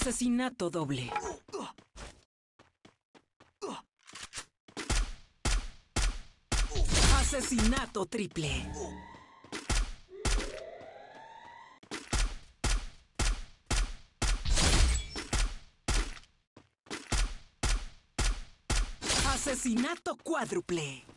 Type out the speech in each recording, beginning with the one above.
Asesinato doble. Asesinato triple. Asesinato cuádruple.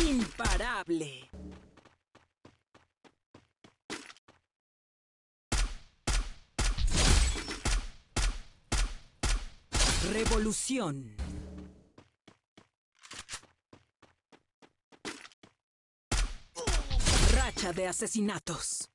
Imparable. Revolución. Racha de asesinatos.